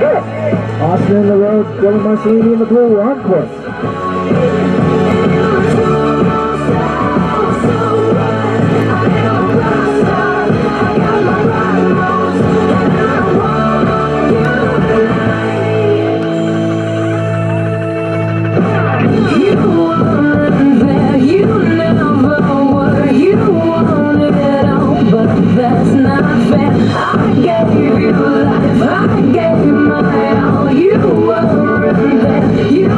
Austin in the road, Dylan Marcellini in the blue, on course. That's not fair. you